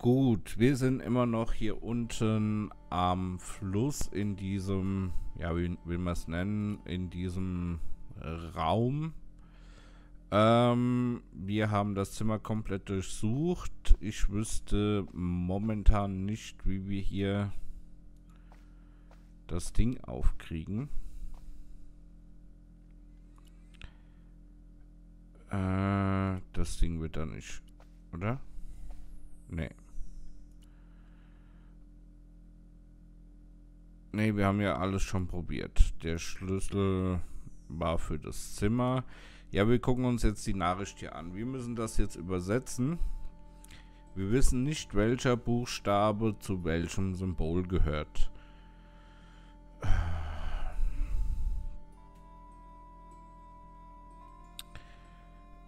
Gut, wir sind immer noch hier unten am Fluss in diesem, ja, wie will man es nennen, in diesem Raum. Ähm, wir haben das Zimmer komplett durchsucht. Ich wüsste momentan nicht, wie wir hier das Ding aufkriegen. Äh, das Ding wird da nicht, oder? Nee. Ne, wir haben ja alles schon probiert. Der Schlüssel war für das Zimmer. Ja, wir gucken uns jetzt die Nachricht hier an. Wir müssen das jetzt übersetzen. Wir wissen nicht, welcher Buchstabe zu welchem Symbol gehört.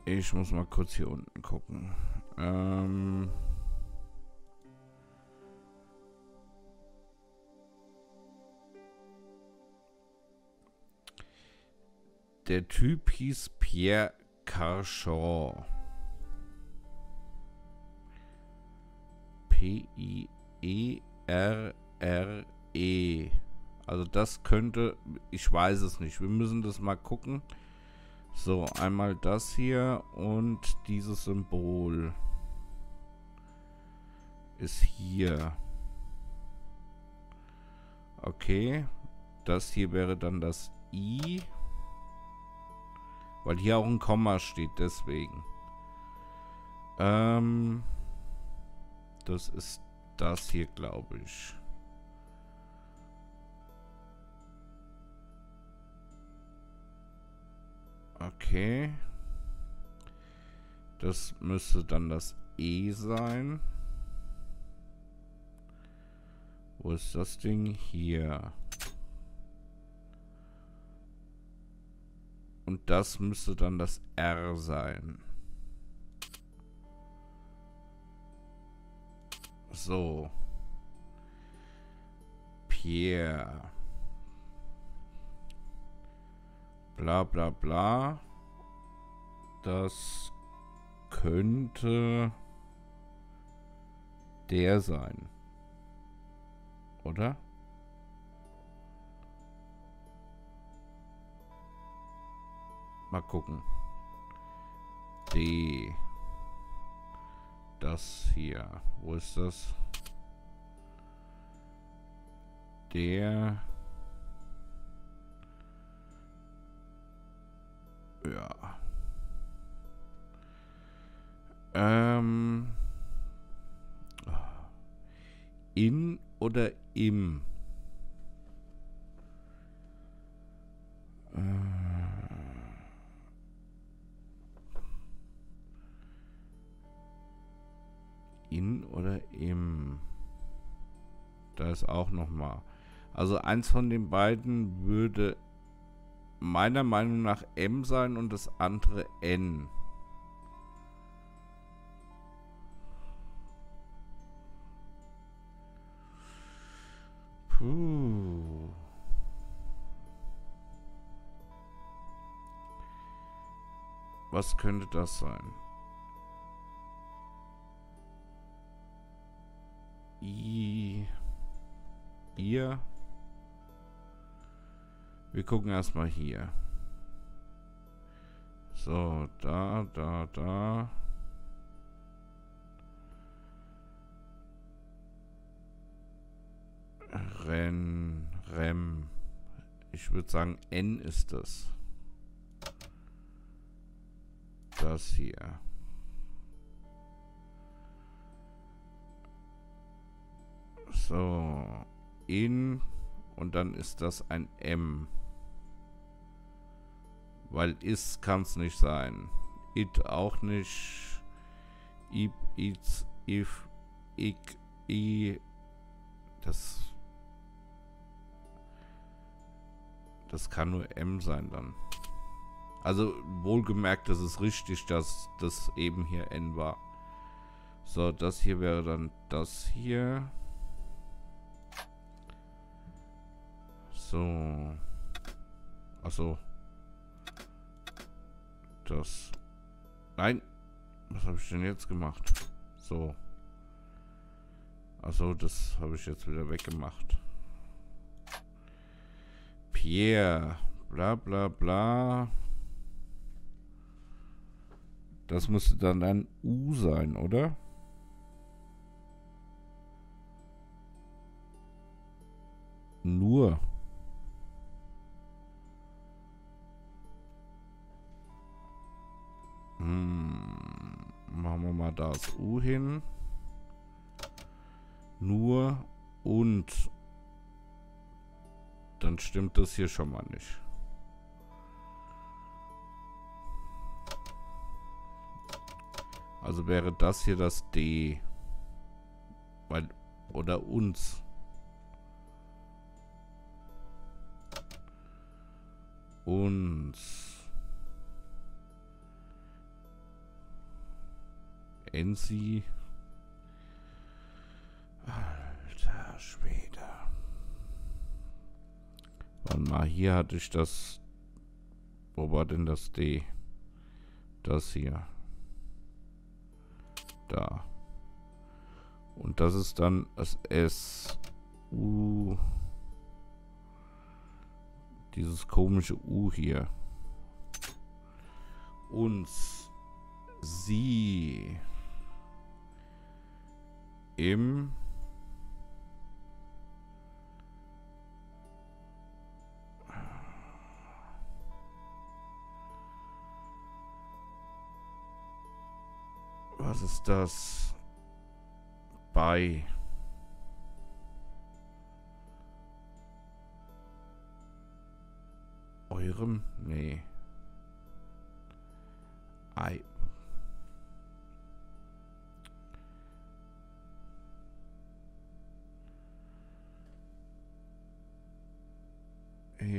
Ich muss mal kurz hier unten gucken. Ähm... Der Typ hieß Pierre Carchon. P-I-E-R-R-E. Also das könnte, ich weiß es nicht. Wir müssen das mal gucken. So, einmal das hier und dieses Symbol ist hier. Okay, das hier wäre dann das I. Weil hier auch ein Komma steht, deswegen. Ähm, das ist das hier, glaube ich. Okay. Das müsste dann das E sein. Wo ist das Ding? Hier. Und das müsste dann das R sein. So. Pierre. Bla bla bla. Das könnte der sein. Oder? Mal gucken. D. Das hier. Wo ist das? Der. Ja. Ähm. In oder im? In oder im. Da ist auch noch mal. Also eins von den beiden würde meiner Meinung nach M sein und das andere N. Was könnte das sein? Ihr. Wir gucken erstmal hier. So, da, da, da. Ren, Rem. Ich würde sagen, N ist das. Das hier. So. In. Und dann ist das ein M. Weil is kann es nicht sein. It auch nicht. Ip, its, if, ik, i. Das. Das kann nur M sein dann. Also wohlgemerkt, das ist richtig, dass das eben hier N war. So, das hier wäre dann das hier. So. Achso. Das. Nein. Was habe ich denn jetzt gemacht? So. Achso, das habe ich jetzt wieder weggemacht. Pierre. Bla bla bla. Das müsste dann ein U sein, oder? Nur. Hm, machen wir mal das U hin. Nur und dann stimmt das hier schon mal nicht. Also wäre das hier das D. Weil, oder uns. Uns. Ensi. Alter Schwede. Und mal, hier hatte ich das. Wo war denn das D? Das hier da. Und das ist dann das S. U. Dieses komische U hier. Uns. Sie. Im. Was ist das? Bei. Eurem? Nee.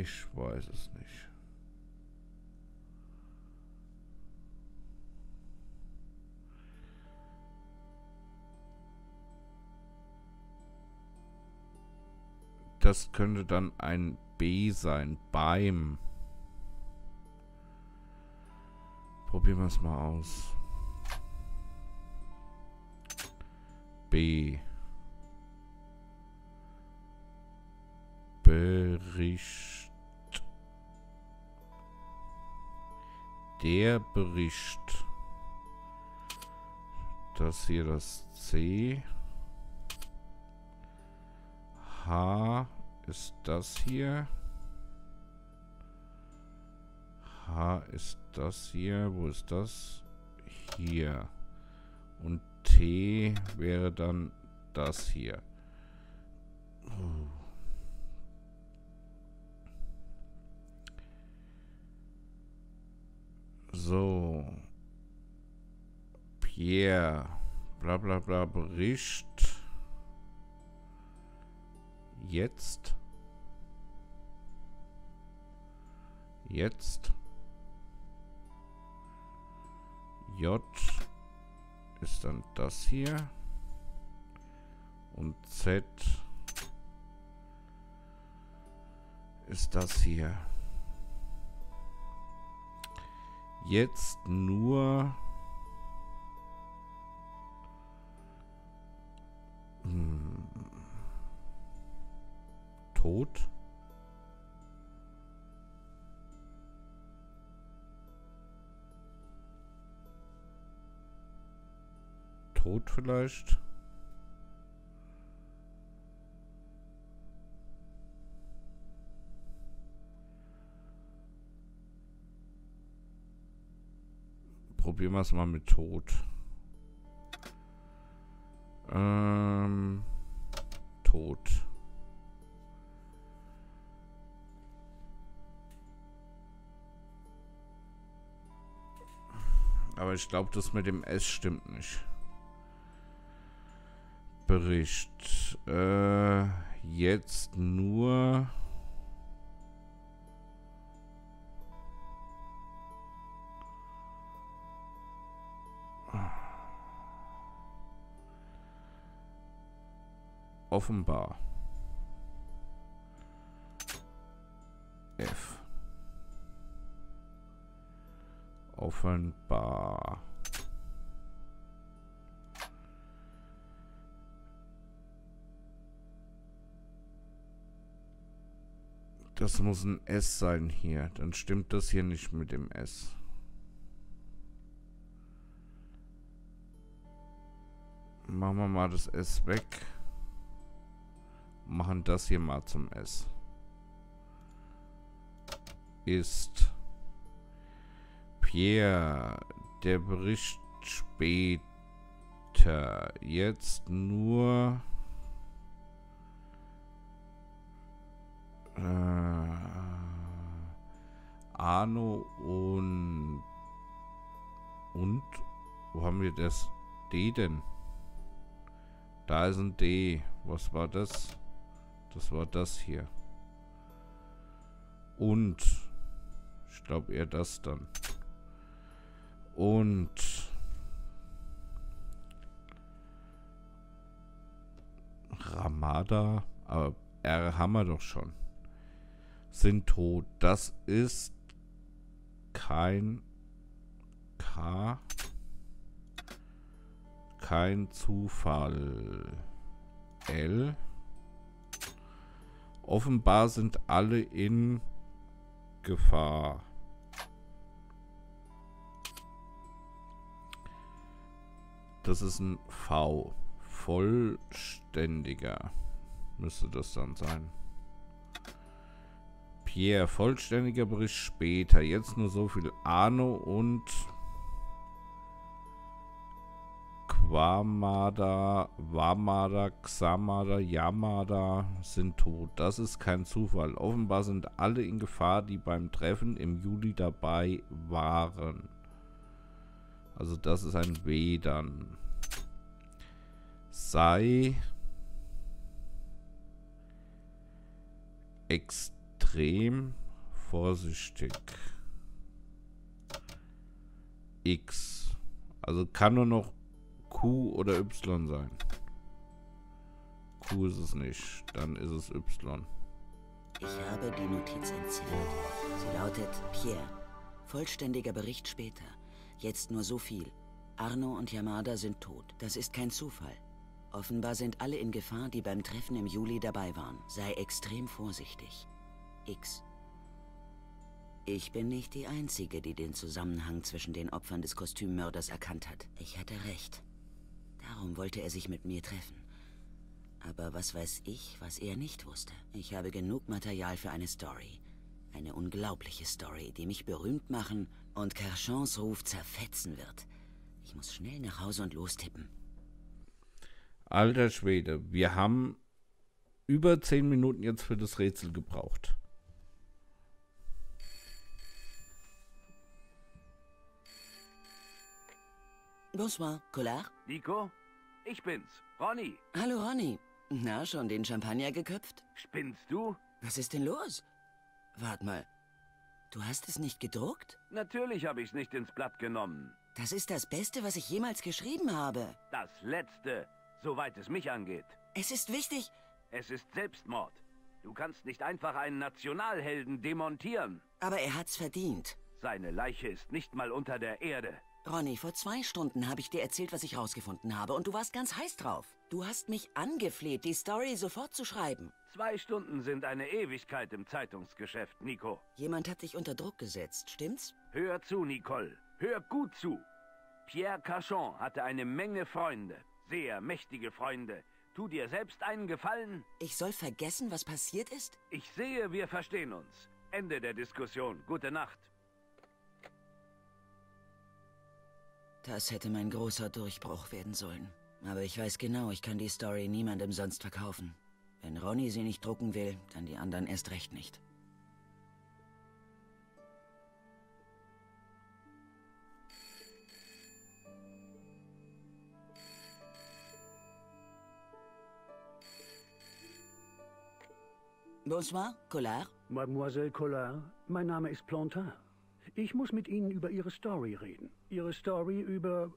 Ich weiß es nicht. das könnte dann ein B sein. Beim. Probieren wir es mal aus. B. Bericht. Der Bericht. Das hier das C. H ist das hier. H ist das hier. Wo ist das? Hier. Und T wäre dann das hier. So. Pierre. Bla bla bla Bericht. Jetzt. Jetzt. J ist dann das hier. Und Z ist das hier. Jetzt nur... Hm. Tod. Tod vielleicht. Probieren wir es mal mit Tod. Ähm, Tod. Aber ich glaube, das mit dem S stimmt nicht. Bericht. Äh, jetzt nur... offenbar. F. Offenbar. Das muss ein S sein hier. Dann stimmt das hier nicht mit dem S. Machen wir mal das S weg. Machen das hier mal zum S. Ist Pierre der Bericht später jetzt nur äh, Arno und und wo haben wir das D denn? Da ist ein D. Was war das? Das war das hier. Und ich glaube eher das dann. Und Ramada, aber R haben wir doch schon. Sind tot. Das ist kein K. Kein Zufall. L. Offenbar sind alle in Gefahr. Das ist ein V. Vollständiger. Müsste das dann sein. Pierre, vollständiger Bericht später. Jetzt nur so viel. Arno und Quamada, Wamada, Xamada, Yamada sind tot. Das ist kein Zufall. Offenbar sind alle in Gefahr, die beim Treffen im Juli dabei waren. Also das ist ein W dann. Sei extrem vorsichtig. X. Also kann nur noch Q oder Y sein. Q ist es nicht. Dann ist es Y. Ich habe die Notiz entzündet. Sie lautet Pierre. Vollständiger Bericht später. Jetzt nur so viel. Arno und Yamada sind tot. Das ist kein Zufall. Offenbar sind alle in Gefahr, die beim Treffen im Juli dabei waren. Sei extrem vorsichtig. X. Ich bin nicht die Einzige, die den Zusammenhang zwischen den Opfern des Kostümmörders erkannt hat. Ich hatte recht. Darum wollte er sich mit mir treffen. Aber was weiß ich, was er nicht wusste? Ich habe genug Material für eine Story. Eine unglaubliche Story, die mich berühmt machen und Carchons Ruf zerfetzen wird. Ich muss schnell nach Hause und lostippen. Alter Schwede, wir haben über zehn Minuten jetzt für das Rätsel gebraucht. Bonsoir, Collard? Nico? Ich bin's, Ronny. Hallo, Ronny. Na, schon den Champagner geköpft? Spinnst du? Was ist denn los? Wart mal. Du hast es nicht gedruckt? Natürlich habe ich's nicht ins Blatt genommen. Das ist das Beste, was ich jemals geschrieben habe. Das Letzte, soweit es mich angeht. Es ist wichtig. Es ist Selbstmord. Du kannst nicht einfach einen Nationalhelden demontieren. Aber er hat's verdient. Seine Leiche ist nicht mal unter der Erde. Ronny, vor zwei Stunden habe ich dir erzählt, was ich rausgefunden habe, und du warst ganz heiß drauf. Du hast mich angefleht, die Story sofort zu schreiben. Zwei Stunden sind eine Ewigkeit im Zeitungsgeschäft, Nico. Jemand hat dich unter Druck gesetzt, stimmt's? Hör zu, Nicole. Hör gut zu. Pierre Cachon hatte eine Menge Freunde. Sehr mächtige Freunde. Tu dir selbst einen Gefallen. Ich soll vergessen, was passiert ist? Ich sehe, wir verstehen uns. Ende der Diskussion. Gute Nacht. Das hätte mein großer Durchbruch werden sollen. Aber ich weiß genau, ich kann die Story niemandem sonst verkaufen. Wenn Ronny sie nicht drucken will, dann die anderen erst recht nicht. Bonsoir, Collard. Mademoiselle Collard, mein Name ist Plantin. Ich muss mit Ihnen über Ihre Story reden. Ihre Story über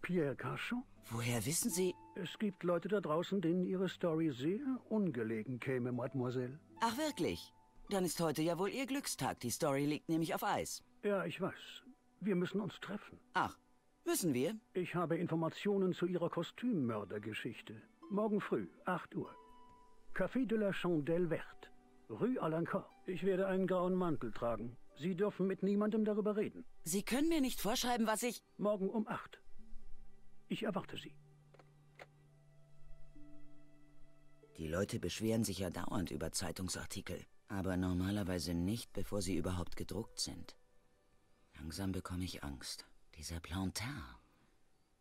Pierre Cachon? Woher wissen Sie... Es gibt Leute da draußen, denen Ihre Story sehr ungelegen käme, Mademoiselle. Ach wirklich? Dann ist heute ja wohl Ihr Glückstag. Die Story liegt nämlich auf Eis. Ja, ich weiß. Wir müssen uns treffen. Ach, müssen wir? Ich habe Informationen zu Ihrer Kostümmördergeschichte. Morgen früh, 8 Uhr. Café de la Chandelle Verte. Rue Alencar. Ich werde einen grauen Mantel tragen. Sie dürfen mit niemandem darüber reden. Sie können mir nicht vorschreiben, was ich... Morgen um acht. Ich erwarte Sie. Die Leute beschweren sich ja dauernd über Zeitungsartikel, aber normalerweise nicht, bevor sie überhaupt gedruckt sind. Langsam bekomme ich Angst. Dieser Plantin.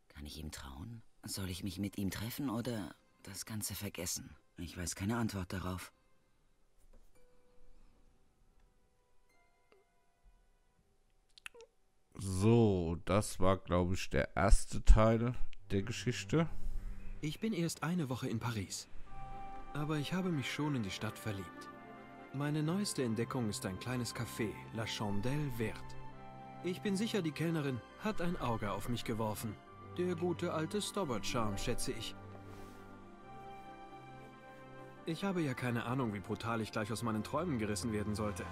Kann ich ihm trauen? Soll ich mich mit ihm treffen oder das Ganze vergessen? Ich weiß keine Antwort darauf. So, das war, glaube ich, der erste Teil der Geschichte. Ich bin erst eine Woche in Paris. Aber ich habe mich schon in die Stadt verliebt. Meine neueste Entdeckung ist ein kleines Café, La Chandelle Verte. Ich bin sicher, die Kellnerin hat ein Auge auf mich geworfen. Der gute alte Stobbart-Charme, schätze ich. Ich habe ja keine Ahnung, wie brutal ich gleich aus meinen Träumen gerissen werden sollte.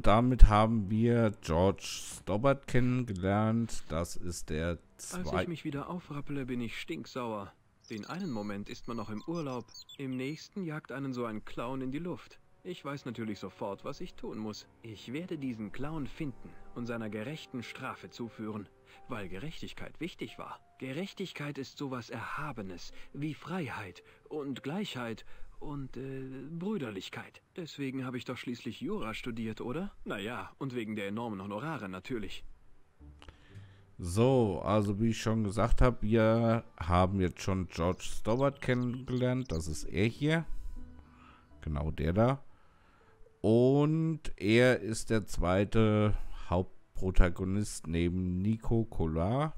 Und damit haben wir George Stobbart kennengelernt. Das ist der Als ich zweite. mich wieder aufrappele, bin ich stinksauer. Den einen Moment ist man noch im Urlaub, im nächsten jagt einen so ein Clown in die Luft. Ich weiß natürlich sofort, was ich tun muss. Ich werde diesen Clown finden und seiner gerechten Strafe zuführen, weil Gerechtigkeit wichtig war. Gerechtigkeit ist sowas Erhabenes, wie Freiheit und Gleichheit und äh, Brüderlichkeit. Deswegen habe ich doch schließlich Jura studiert, oder? Naja, und wegen der enormen Honorare natürlich. So, also wie ich schon gesagt habe, wir haben jetzt schon George Stobbart kennengelernt. Das ist er hier. Genau der da. Und er ist der zweite Hauptprotagonist neben Nico Collard.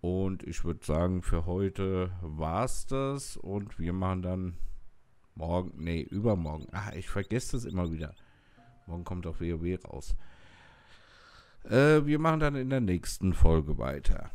Und ich würde sagen, für heute war's das. Und wir machen dann morgen, nee, übermorgen. Ah, ich vergesse das immer wieder. Morgen kommt auch WoW raus. Äh, wir machen dann in der nächsten Folge weiter.